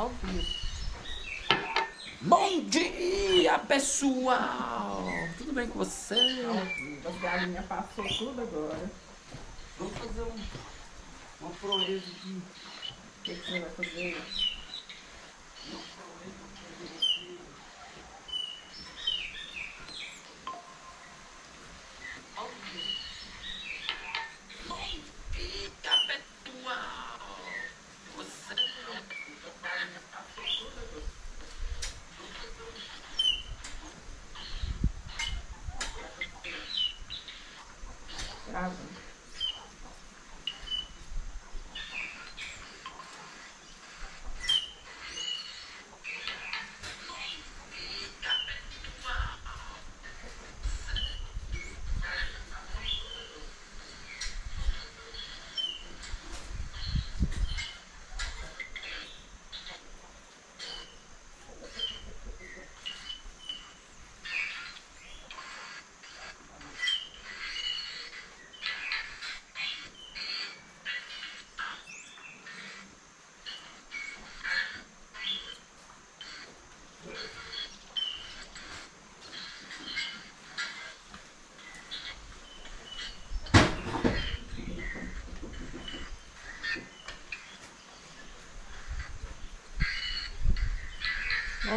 ao vivo. Bom dia, pessoal! Tudo bem com você? As galinhas passou tudo agora. Vamos fazer um, uma proeza de... O que, que você vai fazer?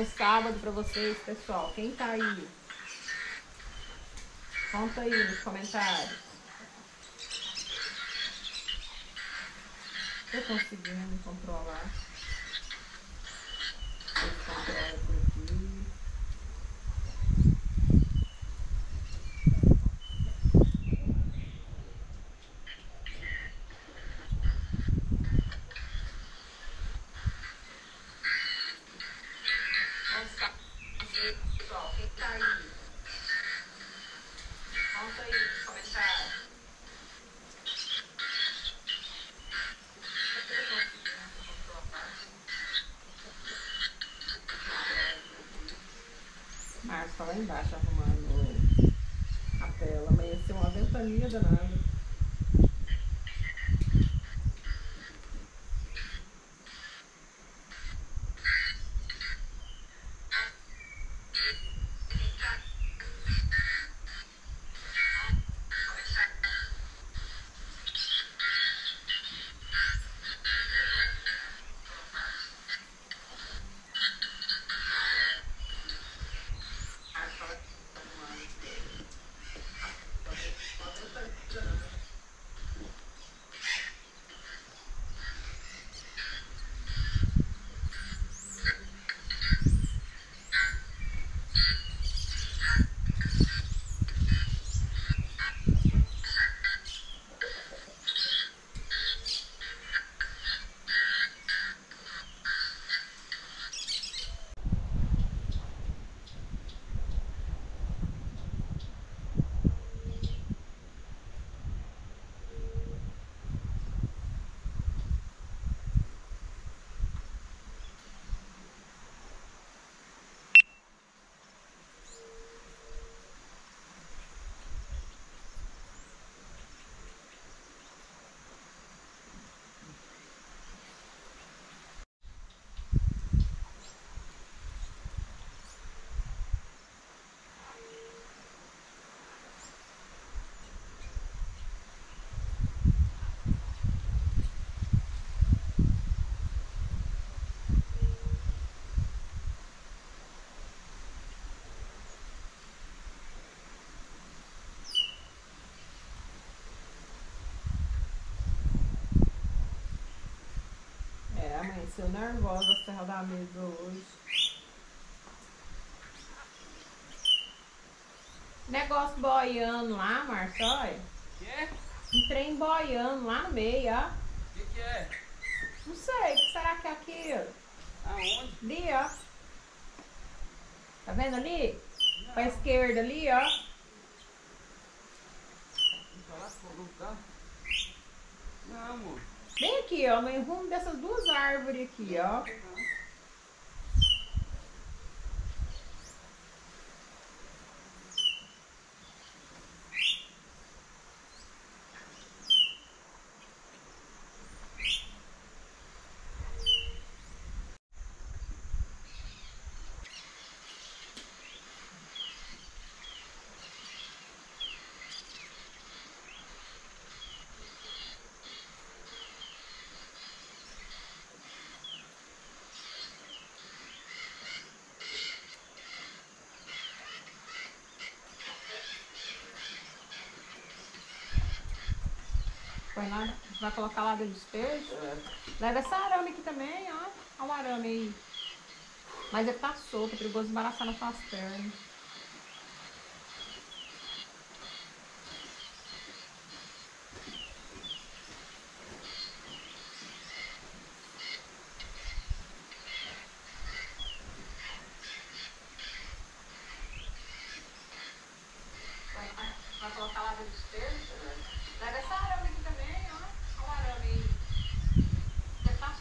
Bom sábado pra vocês, pessoal. Quem tá aí? Conta aí nos comentários. Tô conseguindo controlar. Vocês controlam por aqui. Bom sábado pra vocês, pessoal. Quem tá aí? Conta aí nos comentários. Marcos tá lá embaixo arrumando a tela. Amanheceu uma ventania danada. Marcos tá lá arrumando. Uma ventania danada. Amanheceu nervosa a Serra da Mesa hoje. Negócio boiando lá, Márcio, olha. Que é? Um trem boiando lá no meio, ó. O que, que é? Não sei, o que será que é aquilo? Aonde? Ali, ó. Tá vendo ali? Pra esquerda ali, ó. Tá lá fora do carro? Não, amor. Bem aqui, ó, no rumo dessas duas árvores aqui, ó. Põe lá, a gente vai colocar lá dentro dos peixes. É. Leva essa arame aqui também, ó. Olha o arame aí. Mas ele tá solto, é perigoso embaraçar nas suas pernas. Vai colocar lá dentro dos peixes. Leva essa arame aqui também, ó. Olha o arame aí. Ele tá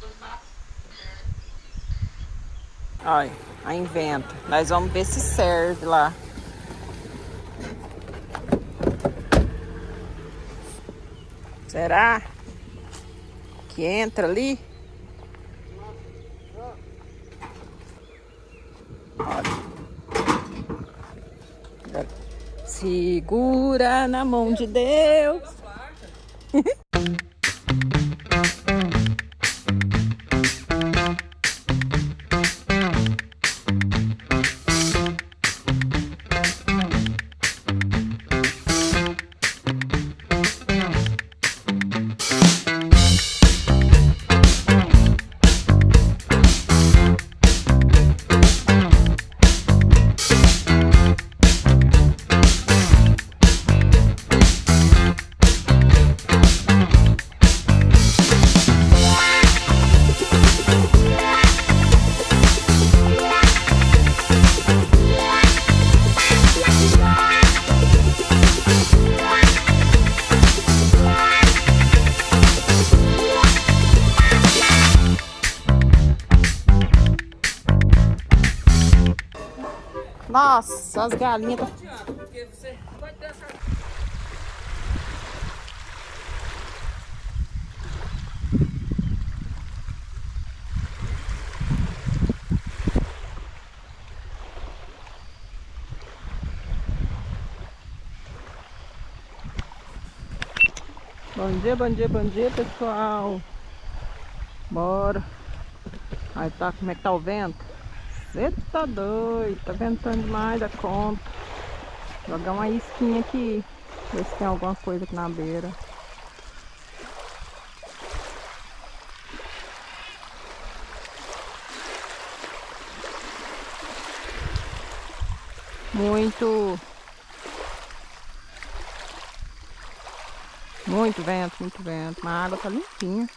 perigoso embaraçar nas pernas. Olha, a inventa. Nós vamos ver se serve lá. Será que entra ali? Olha. Segura na mão de Deus. Nossa, as galinhas. Bom dia, bom dia, bom dia, pessoal. Bora. Aí tá, como é que tá o vento? Você tá doido, tá ventando demais da conta. Jogar uma isquinha aqui. Ver se tem alguma coisa aqui na beira. Muito. Muito vento, muito vento. Mas a água tá limpinha.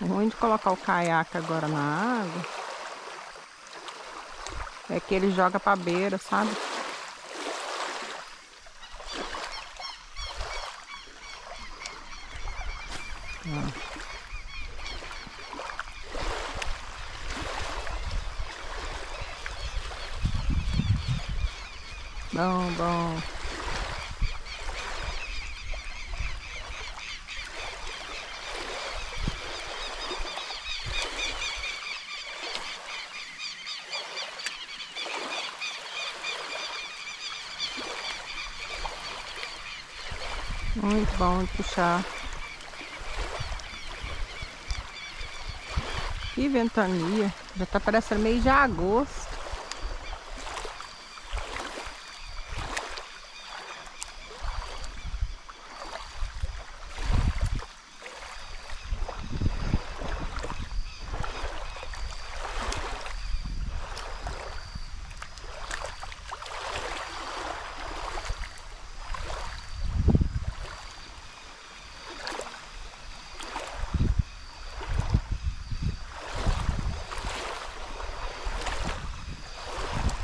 O ruim de colocar o caiaque agora na água é que ele joga pra beira, sabe? Ó. Bom, bom. Muito bom de puxar. Que ventania. Já tá parecendo meio de agosto.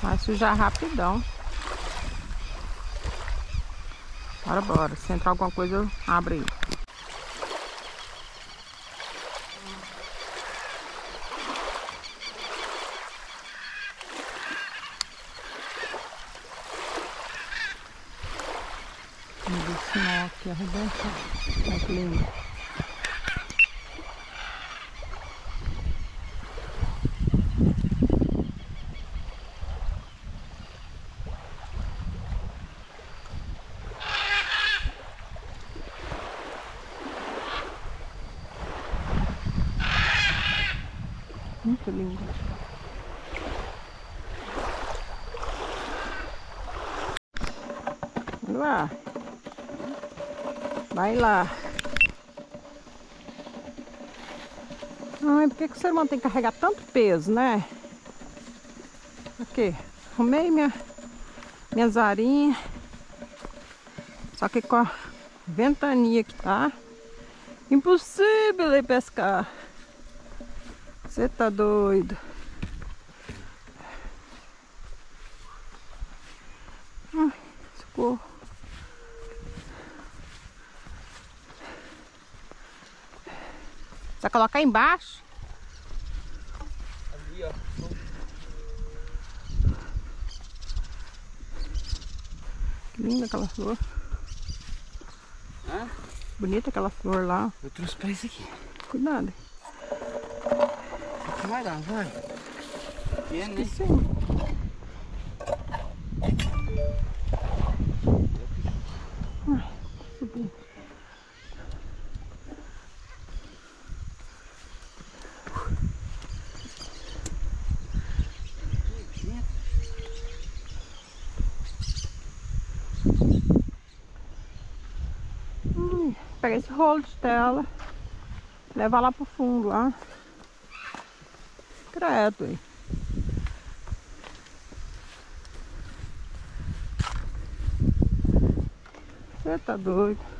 Vai sujar rapidão. Bora, bora. Se entrar alguma coisa, eu abro aí. Vamos ver se não aqui arrebenta. Olha que lindo. Muito lindo. Olha lá. Vai lá. Ai, por que, que o ser tem que carregar tanto peso, né? Aqui, arrumei minha, minhas varinhas. Só que com a ventania que tá, impossível ir pescar. Você tá doido. Ai, socorro. Só colocar embaixo. Ali, ó. Que linda aquela flor. Hã? Bonita aquela flor lá. Eu trouxe pra isso aqui. Cuidado. Vai dar, vai. Pequeno, né? Sim. Ai, subiu. Hum, Pega esse rolo de tela, leva lá pro fundo lá. Credo, hein? Você tá doido?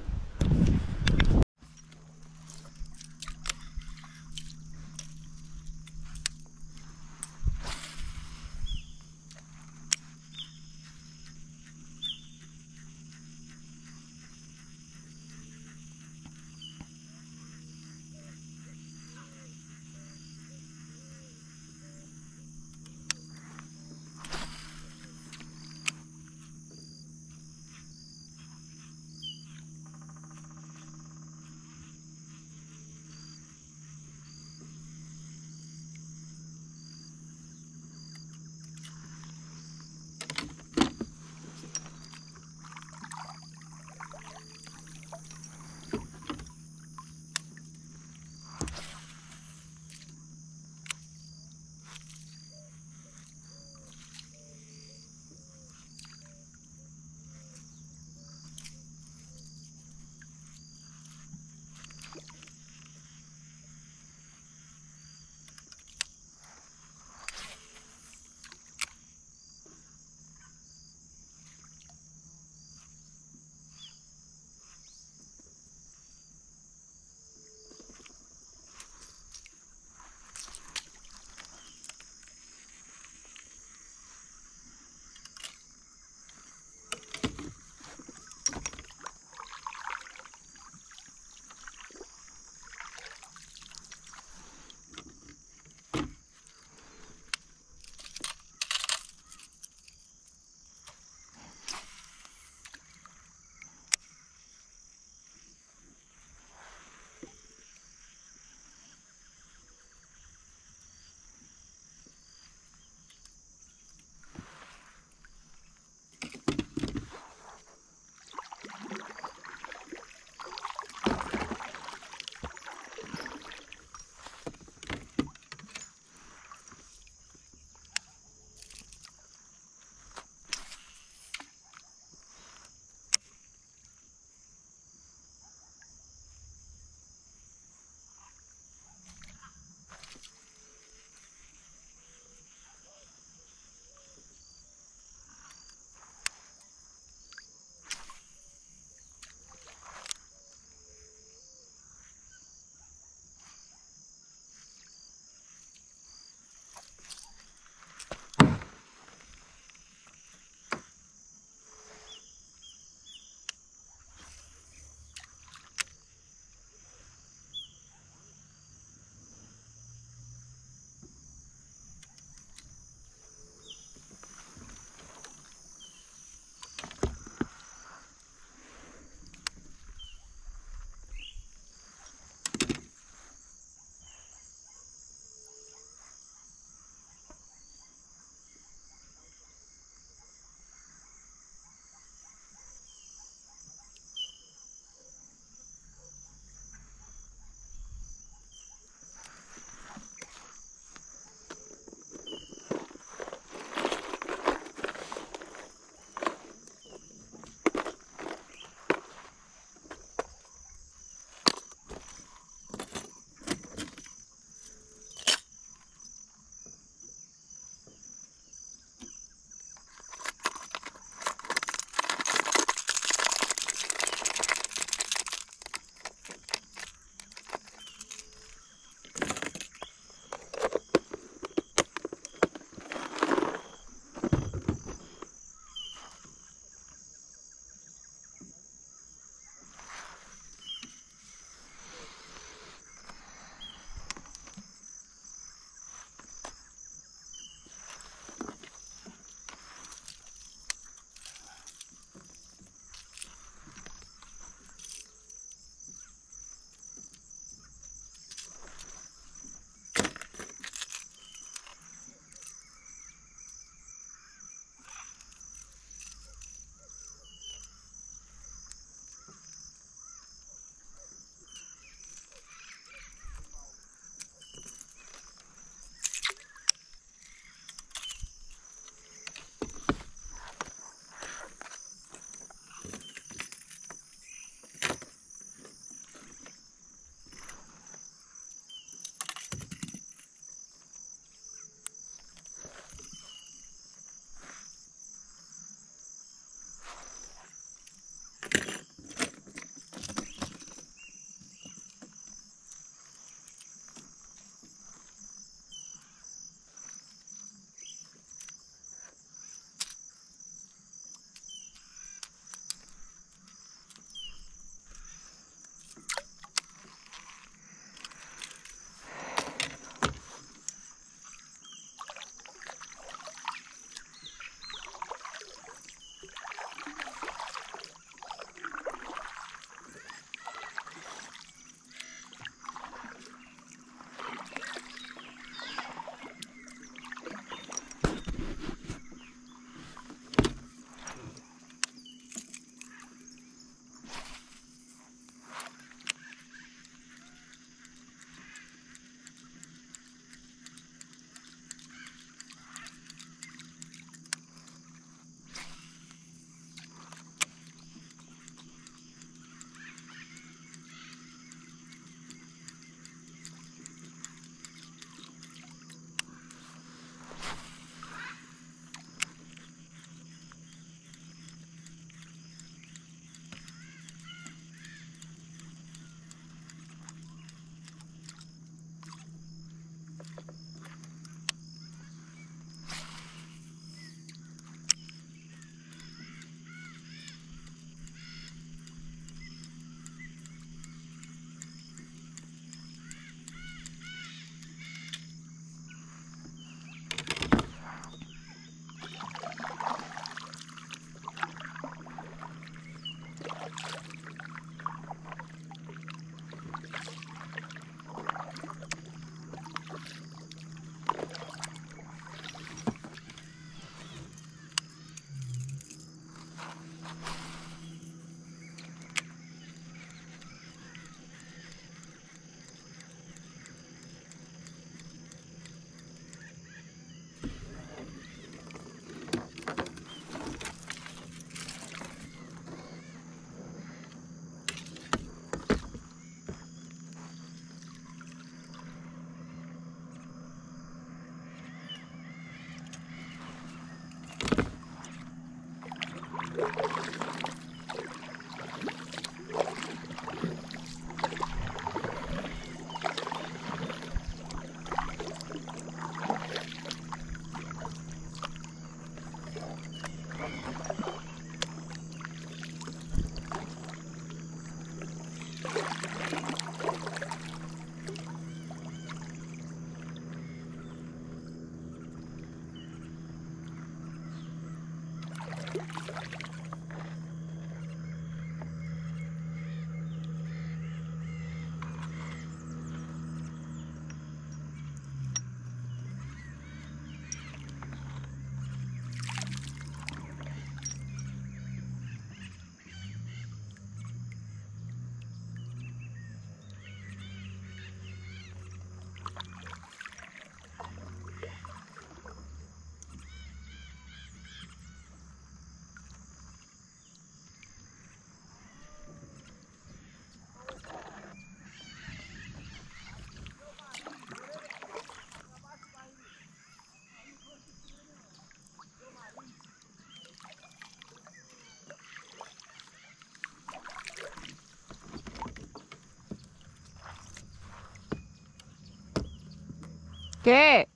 Que?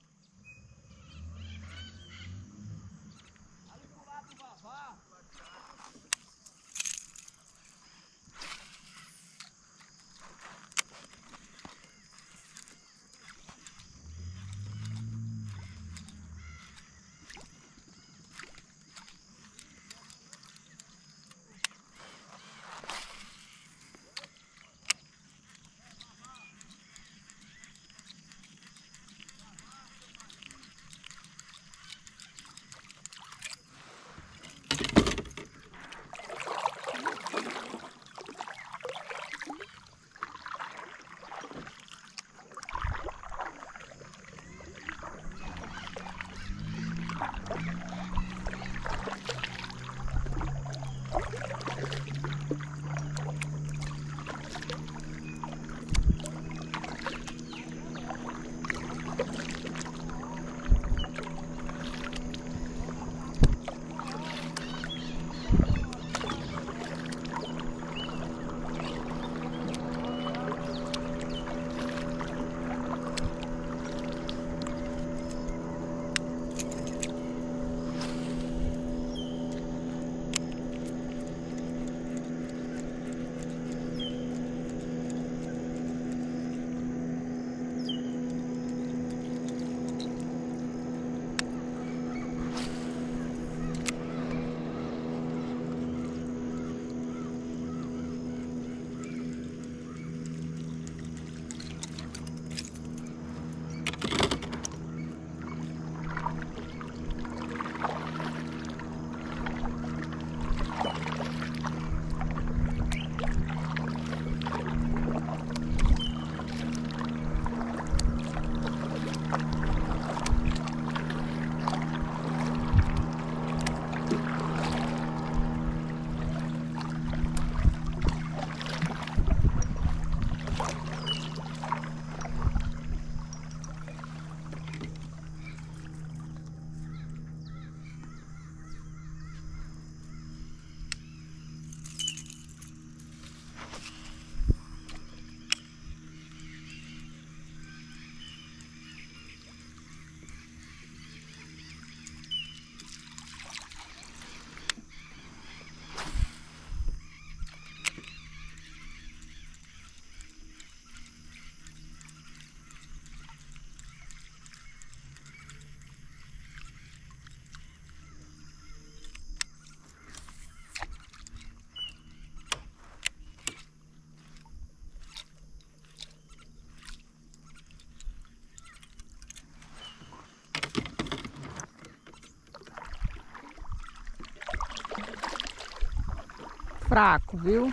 Fraco, viu?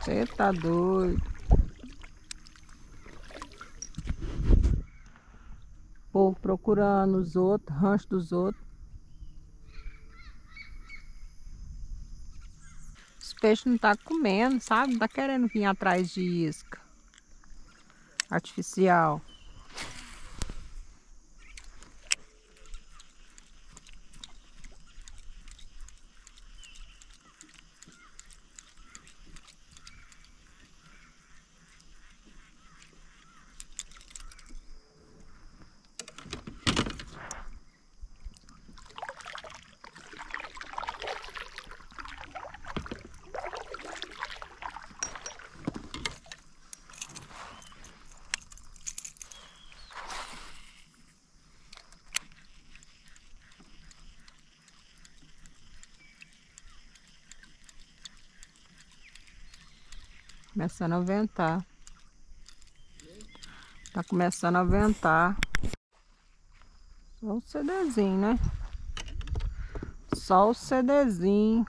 Você tá doido. Povo procurando os outros, rancho dos outros. Os peixes não tá comendo, sabe? Não tá querendo vir atrás de isca artificial. Começando a ventar. Tá começando a ventar. Só o CDzinho, né? Só o CDzinho.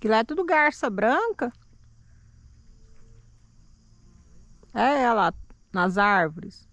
Que lá é tudo garça branca. É ela nas árvores.